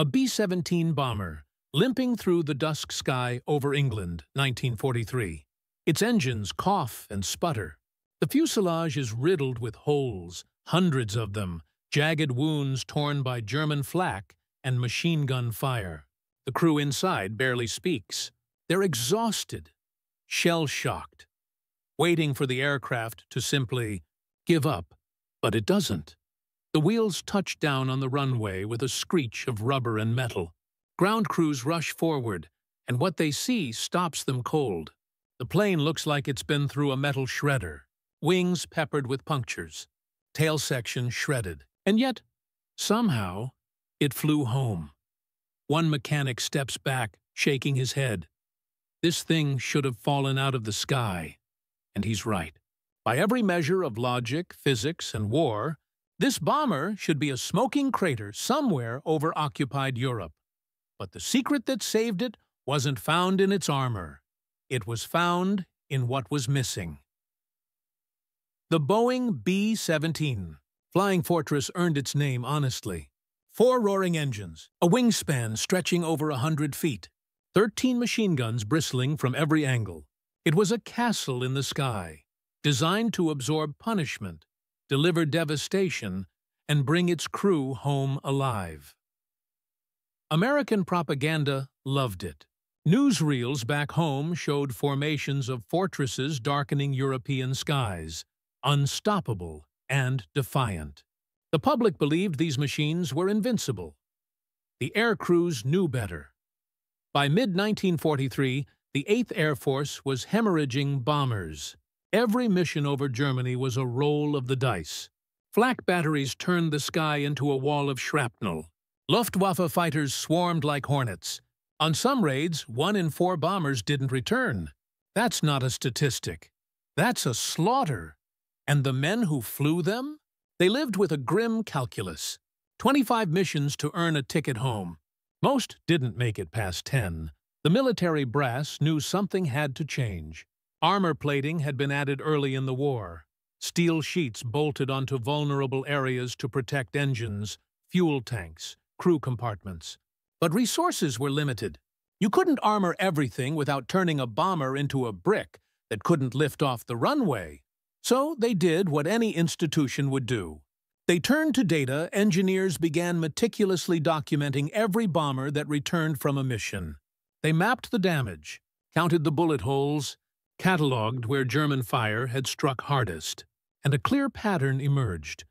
A B-17 bomber, limping through the dusk sky over England, 1943. Its engines cough and sputter. The fuselage is riddled with holes, hundreds of them, jagged wounds torn by German flak and machine gun fire. The crew inside barely speaks. They're exhausted, shell-shocked, waiting for the aircraft to simply give up, but it doesn't. The wheels touch down on the runway with a screech of rubber and metal. Ground crews rush forward, and what they see stops them cold. The plane looks like it's been through a metal shredder, wings peppered with punctures, tail section shredded. And yet, somehow, it flew home. One mechanic steps back, shaking his head. This thing should have fallen out of the sky. And he's right. By every measure of logic, physics, and war, this bomber should be a smoking crater somewhere over occupied Europe. But the secret that saved it wasn't found in its armor. It was found in what was missing. The Boeing B-17. Flying Fortress earned its name honestly. Four roaring engines, a wingspan stretching over a hundred feet, 13 machine guns bristling from every angle. It was a castle in the sky, designed to absorb punishment deliver devastation, and bring its crew home alive. American propaganda loved it. Newsreels back home showed formations of fortresses darkening European skies, unstoppable and defiant. The public believed these machines were invincible. The air crews knew better. By mid-1943, the 8th Air Force was hemorrhaging bombers, Every mission over Germany was a roll of the dice. Flak batteries turned the sky into a wall of shrapnel. Luftwaffe fighters swarmed like hornets. On some raids, one in four bombers didn't return. That's not a statistic. That's a slaughter. And the men who flew them? They lived with a grim calculus. 25 missions to earn a ticket home. Most didn't make it past 10. The military brass knew something had to change. Armor plating had been added early in the war. Steel sheets bolted onto vulnerable areas to protect engines, fuel tanks, crew compartments. But resources were limited. You couldn't armor everything without turning a bomber into a brick that couldn't lift off the runway. So they did what any institution would do. They turned to data, engineers began meticulously documenting every bomber that returned from a mission. They mapped the damage, counted the bullet holes, catalogued where German fire had struck hardest, and a clear pattern emerged.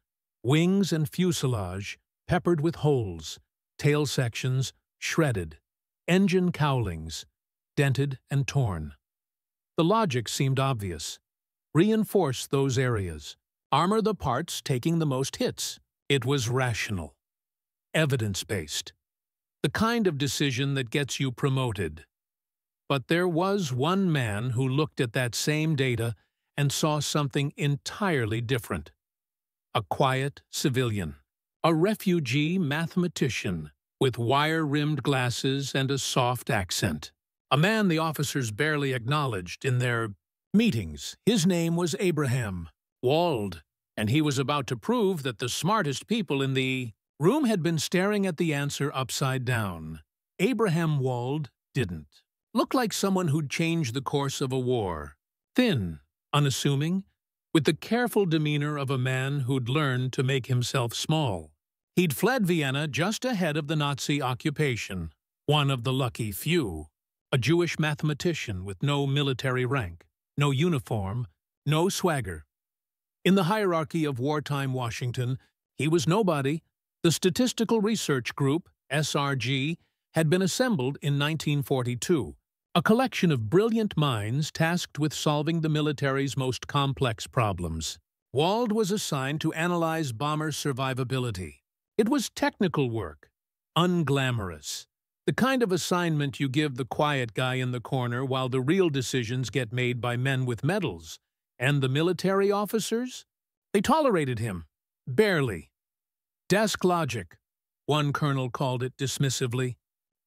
Wings and fuselage peppered with holes, tail sections shredded, engine cowlings dented and torn. The logic seemed obvious. Reinforce those areas. Armor the parts taking the most hits. It was rational. Evidence-based. The kind of decision that gets you promoted. But there was one man who looked at that same data and saw something entirely different. A quiet civilian, a refugee mathematician with wire-rimmed glasses and a soft accent. A man the officers barely acknowledged in their meetings. His name was Abraham Wald, and he was about to prove that the smartest people in the room had been staring at the answer upside down. Abraham Wald didn't looked like someone who'd changed the course of a war. Thin, unassuming, with the careful demeanor of a man who'd learned to make himself small. He'd fled Vienna just ahead of the Nazi occupation, one of the lucky few, a Jewish mathematician with no military rank, no uniform, no swagger. In the hierarchy of wartime Washington, he was nobody. The Statistical Research Group, SRG, had been assembled in 1942, a collection of brilliant minds tasked with solving the military's most complex problems. Wald was assigned to analyze bomber survivability. It was technical work, unglamorous, the kind of assignment you give the quiet guy in the corner while the real decisions get made by men with medals. And the military officers? They tolerated him. Barely. Desk logic, one colonel called it dismissively.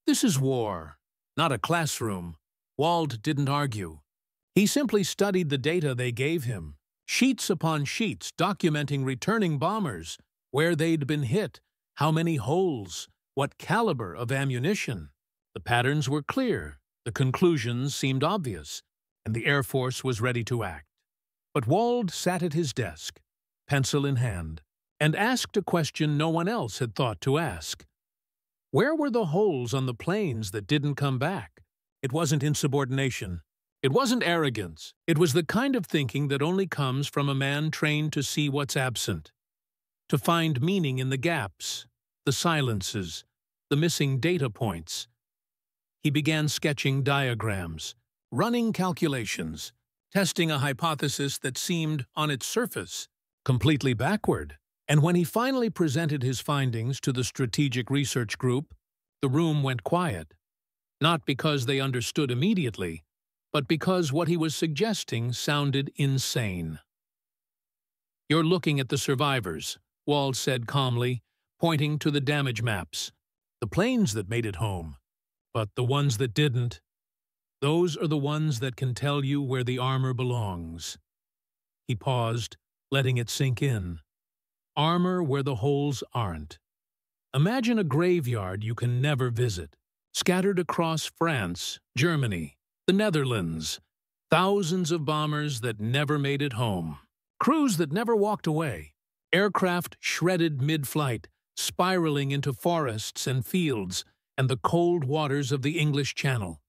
This is war, not a classroom. Wald didn't argue. He simply studied the data they gave him, sheets upon sheets documenting returning bombers, where they'd been hit, how many holes, What caliber of ammunition? The patterns were clear, the conclusions seemed obvious, and the Air Force was ready to act. But Wald sat at his desk, pencil in hand, and asked a question no one else had thought to ask. Where were the holes on the planes that didn't come back? It wasn't insubordination. It wasn't arrogance. It was the kind of thinking that only comes from a man trained to see what's absent, to find meaning in the gaps, the silences, the missing data points. He began sketching diagrams, running calculations, testing a hypothesis that seemed, on its surface, completely backward. And when he finally presented his findings to the Strategic Research Group, the room went quiet. Not because they understood immediately, but because what he was suggesting sounded insane. You're looking at the survivors, Wald said calmly, pointing to the damage maps. The planes that made it home. But the ones that didn't, those are the ones that can tell you where the armor belongs. He paused, letting it sink in armor where the holes aren't. Imagine a graveyard you can never visit, scattered across France, Germany, the Netherlands, thousands of bombers that never made it home, crews that never walked away, aircraft shredded mid-flight, spiraling into forests and fields and the cold waters of the English Channel.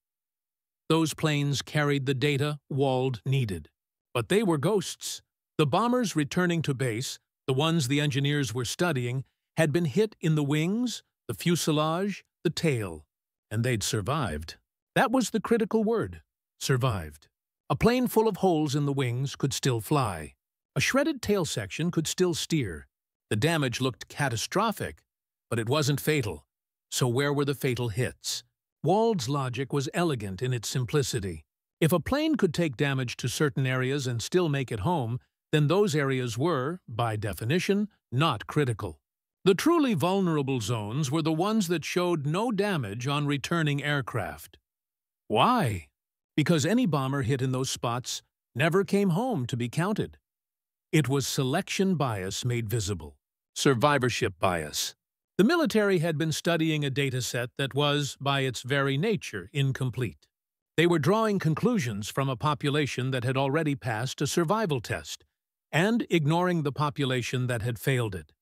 Those planes carried the data Wald needed. But they were ghosts. The bombers returning to base the ones the engineers were studying, had been hit in the wings, the fuselage, the tail, and they'd survived. That was the critical word, survived. A plane full of holes in the wings could still fly. A shredded tail section could still steer. The damage looked catastrophic, but it wasn't fatal. So where were the fatal hits? Wald's logic was elegant in its simplicity. If a plane could take damage to certain areas and still make it home, then those areas were, by definition, not critical. The truly vulnerable zones were the ones that showed no damage on returning aircraft. Why? Because any bomber hit in those spots never came home to be counted. It was selection bias made visible, survivorship bias. The military had been studying a dataset that was, by its very nature, incomplete. They were drawing conclusions from a population that had already passed a survival test and ignoring the population that had failed it.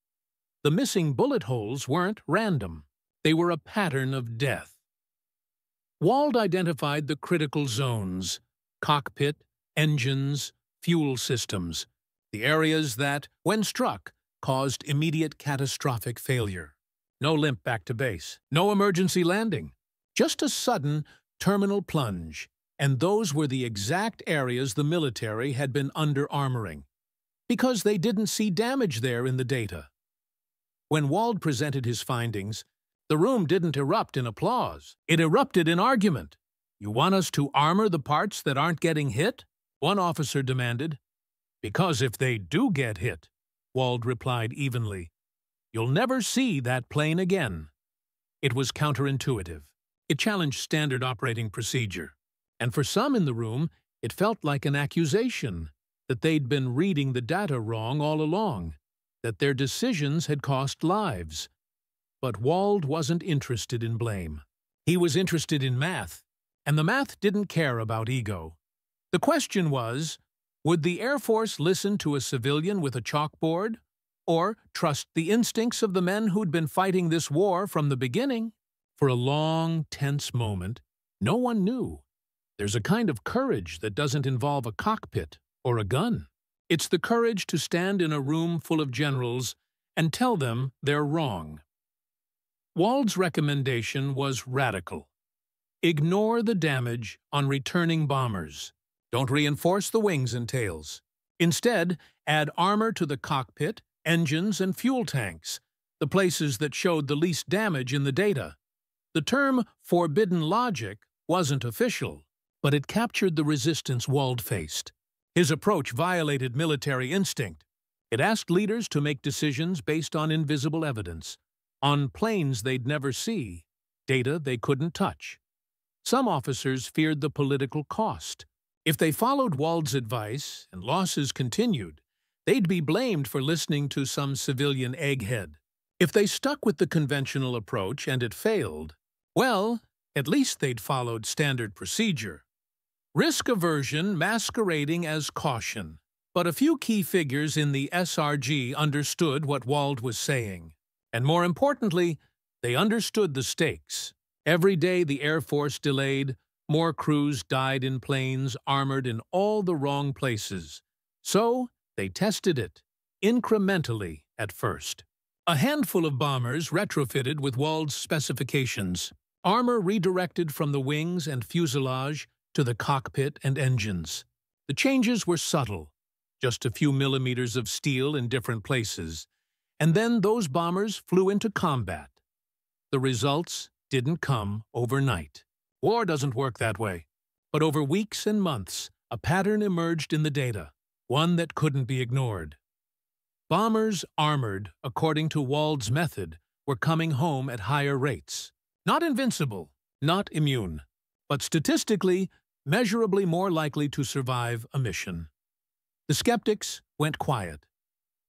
The missing bullet holes weren't random. They were a pattern of death. Wald identified the critical zones, cockpit, engines, fuel systems, the areas that, when struck, caused immediate catastrophic failure. No limp back to base, no emergency landing, just a sudden terminal plunge, and those were the exact areas the military had been under-armoring because they didn't see damage there in the data. When Wald presented his findings, the room didn't erupt in applause. It erupted in argument. You want us to armor the parts that aren't getting hit? One officer demanded. Because if they do get hit, Wald replied evenly, you'll never see that plane again. It was counterintuitive. It challenged standard operating procedure. And for some in the room, it felt like an accusation that they'd been reading the data wrong all along, that their decisions had cost lives. But Wald wasn't interested in blame. He was interested in math, and the math didn't care about ego. The question was, would the Air Force listen to a civilian with a chalkboard, or trust the instincts of the men who'd been fighting this war from the beginning? For a long, tense moment, no one knew. There's a kind of courage that doesn't involve a cockpit or a gun. It's the courage to stand in a room full of generals and tell them they're wrong. Wald's recommendation was radical. Ignore the damage on returning bombers. Don't reinforce the wings and tails. Instead, add armor to the cockpit, engines, and fuel tanks, the places that showed the least damage in the data. The term forbidden logic wasn't official, but it captured the resistance Wald faced. His approach violated military instinct. It asked leaders to make decisions based on invisible evidence, on planes they'd never see, data they couldn't touch. Some officers feared the political cost. If they followed Wald's advice and losses continued, they'd be blamed for listening to some civilian egghead. If they stuck with the conventional approach and it failed, well, at least they'd followed standard procedure. Risk aversion masquerading as caution. But a few key figures in the SRG understood what Wald was saying. And more importantly, they understood the stakes. Every day the Air Force delayed, more crews died in planes armored in all the wrong places. So they tested it, incrementally at first. A handful of bombers retrofitted with Wald's specifications, armor redirected from the wings and fuselage to the cockpit and engines. The changes were subtle, just a few millimeters of steel in different places, and then those bombers flew into combat. The results didn't come overnight. War doesn't work that way. But over weeks and months, a pattern emerged in the data, one that couldn't be ignored. Bombers armored according to Wald's method were coming home at higher rates. Not invincible, not immune, but statistically, measurably more likely to survive a mission. The skeptics went quiet.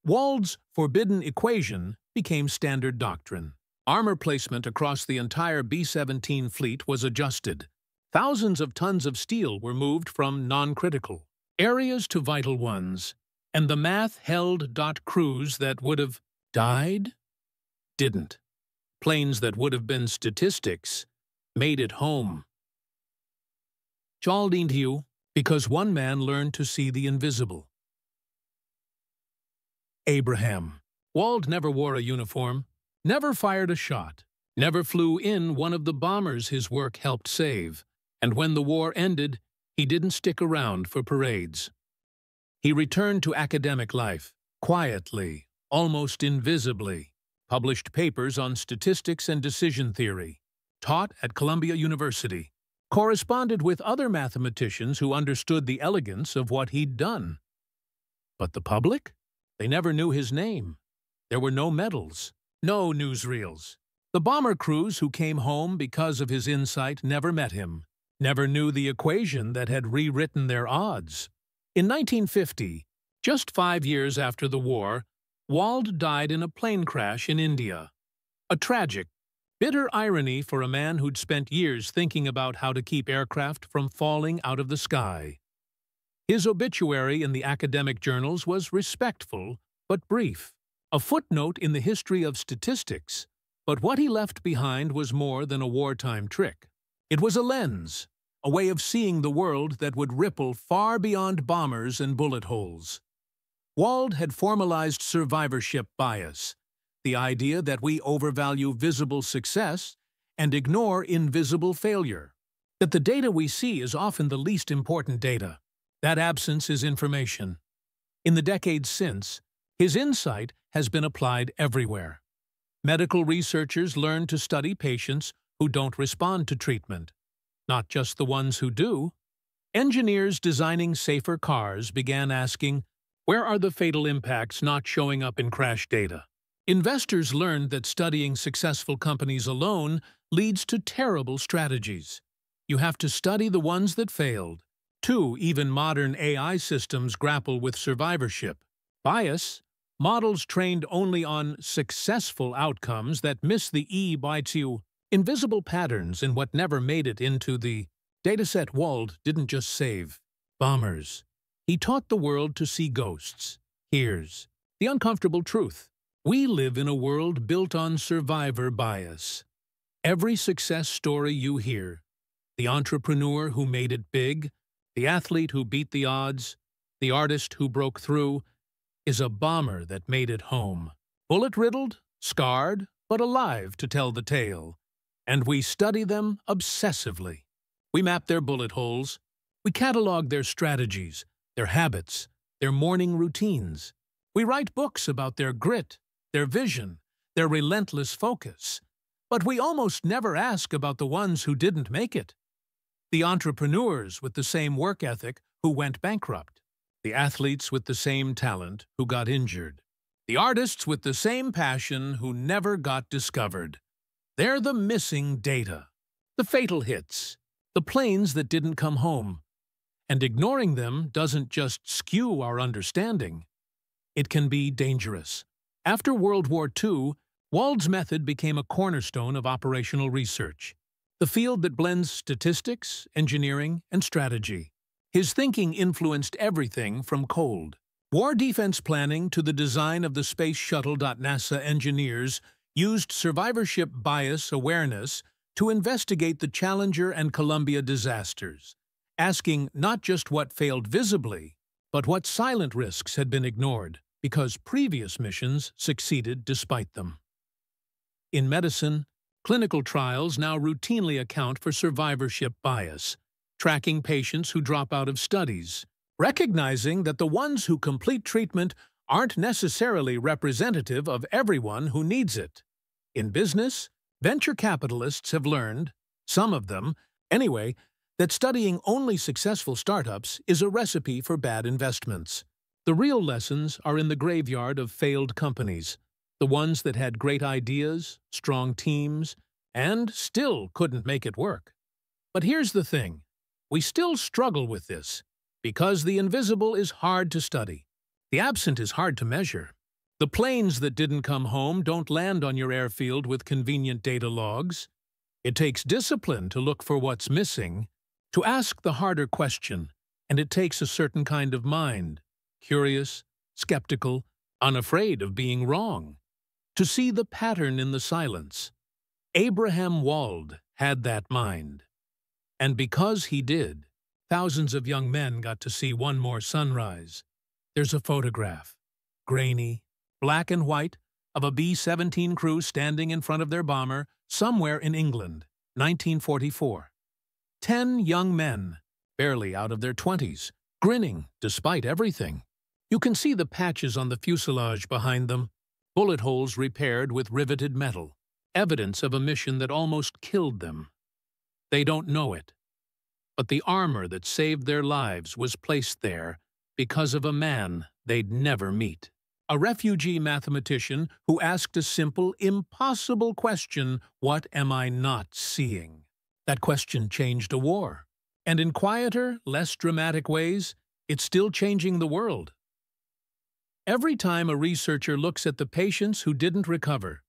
Wald's forbidden equation became standard doctrine. Armor placement across the entire B-17 fleet was adjusted. Thousands of tons of steel were moved from non-critical areas to vital ones, and the math held. Dot crews that would have died didn't. Planes that would have been statistics made it home. You because one man learned to see the invisible. Abraham. Wald never wore a uniform, never fired a shot, never flew in one of the bombers his work helped save, and when the war ended, he didn't stick around for parades. He returned to academic life, quietly, almost invisibly, published papers on statistics and decision theory, taught at Columbia University, corresponded with other mathematicians who understood the elegance of what he'd done. But the public? They never knew his name. There were no medals, no newsreels. The bomber crews who came home because of his insight never met him, never knew the equation that had rewritten their odds. In 1950, just five years after the war, Wald died in a plane crash in India. A tragic, bitter irony for a man who'd spent years thinking about how to keep aircraft from falling out of the sky. His obituary in the academic journals was respectful but brief, a footnote in the history of statistics, but what he left behind was more than a wartime trick. It was a lens, a way of seeing the world that would ripple far beyond bombers and bullet holes. Wald had formalized survivorship bias, the idea that we overvalue visible success and ignore invisible failure, that the data we see is often the least important data. That absence is information. In the decades since, his insight has been applied everywhere. Medical researchers learn to study patients who don't respond to treatment, not just the ones who do. Engineers designing safer cars began asking, where are the fatal impacts not showing up in crash data? Investors learned that studying successful companies alone leads to terrible strategies. You have to study the ones that failed, Two, even modern AI systems grapple with survivorship. Bias, models trained only on successful outcomes that miss the E by two invisible patterns in what never made it into the dataset Wald didn't just save bombers. He taught the world to see ghosts. Here's the uncomfortable truth. We live in a world built on survivor bias. Every success story you hear, the entrepreneur who made it big, the athlete who beat the odds, the artist who broke through, is a bomber that made it home. Bullet-riddled, scarred, but alive to tell the tale. And we study them obsessively. We map their bullet holes. We catalog their strategies, their habits, their morning routines. We write books about their grit, their vision, their relentless focus. But we almost never ask about the ones who didn't make it the entrepreneurs with the same work ethic who went bankrupt, the athletes with the same talent who got injured, the artists with the same passion who never got discovered. They're the missing data, the fatal hits, the planes that didn't come home. And ignoring them doesn't just skew our understanding. It can be dangerous. After World War II, Wald's method became a cornerstone of operational research, the field that blends statistics, engineering, and strategy. His thinking influenced everything from cold war defense planning to the design of the Space Shuttle. NASA engineers used survivorship bias awareness to investigate the Challenger and Columbia disasters, asking not just what failed visibly, but what silent risks had been ignored because previous missions succeeded despite them. In medicine, clinical trials now routinely account for survivorship bias, tracking patients who drop out of studies, recognizing that the ones who complete treatment aren't necessarily representative of everyone who needs it. In business, venture capitalists have learned, some of them, anyway, that studying only successful startups is a recipe for bad investments. The real lessons are in the graveyard of failed companies, the ones that had great ideas, strong teams, and still couldn't make it work. But here's the thing. We still struggle with this, because the invisible is hard to study. The absent is hard to measure. The planes that didn't come home don't land on your airfield with convenient data logs. It takes discipline to look for what's missing, to ask the harder question, and it takes a certain kind of mind curious, skeptical, unafraid of being wrong, to see the pattern in the silence. Abraham Wald had that mind. And because he did, thousands of young men got to see one more sunrise. There's a photograph, grainy, black and white, of a B-17 crew standing in front of their bomber somewhere in England, 1944. Ten young men, barely out of their twenties, grinning despite everything. You can see the patches on the fuselage behind them, bullet holes repaired with riveted metal, evidence of a mission that almost killed them. They don't know it. But the armor that saved their lives was placed there because of a man they'd never meet. A refugee mathematician who asked a simple, impossible question, what am I not seeing? That question changed a war. And in quieter, less dramatic ways, it's still changing the world. Every time a researcher looks at the patients who didn't recover,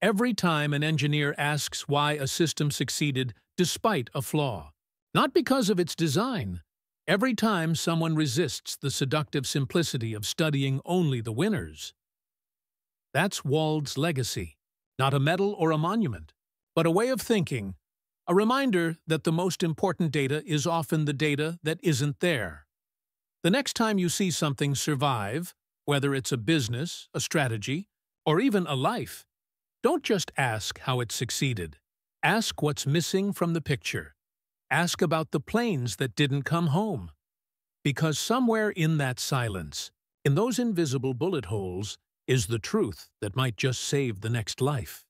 every time an engineer asks why a system succeeded despite a flaw, not because of its design, every time someone resists the seductive simplicity of studying only the winners. That's Wald's legacy, not a medal or a monument, but a way of thinking, a reminder that the most important data is often the data that isn't there. The next time you see something survive, whether it's a business, a strategy, or even a life, don't just ask how it succeeded. Ask what's missing from the picture. Ask about the planes that didn't come home. Because somewhere in that silence, in those invisible bullet holes, is the truth that might just save the next life.